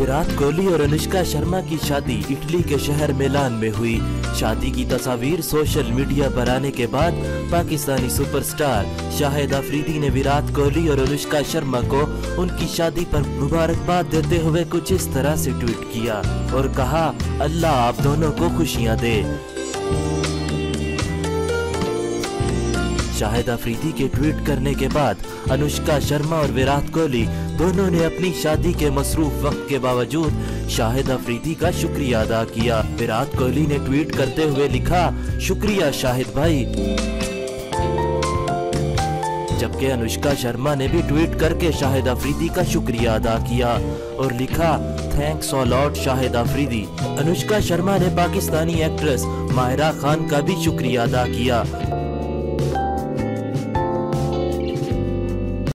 विराट कोहली और अनुष्का शर्मा की शादी इटली के शहर मिलान में हुई। शादी की तस्वीर सोशल मीडिया पर आने के बाद पाकिस्तानी सुपरस्टार शाहिद अफरीदी ने विराट कोहली और अनुष्का शर्मा को उनकी शादी पर मुबारकबाद देते हुए कुछ इस तरह से ट्वीट किया और कहा, अल्लाह आप दोनों को खुशियाँ दे। शाहिद अफरीदी के ट्वीट करने के बाद अनुष्का शर्मा और विराट कोहली दोनों ने अपनी शादी के मसरूफ वक्त के बावजूद शाहिद अफरीदी का शुक्रिया अदा किया। विराट कोहली ने ट्वीट करते हुए लिखा, शुक्रिया शाहिद भाई। जबकि अनुष्का शर्मा ने भी ट्वीट करके शाहिद अफरीदी का शुक्रिया अदा किया और लिखा, thanks all out Shahid Afridi Anushka Sharma ने पाकिस्तानी एक्ट्रेस माहिरा खान का भी शुक्रिया अदा किया।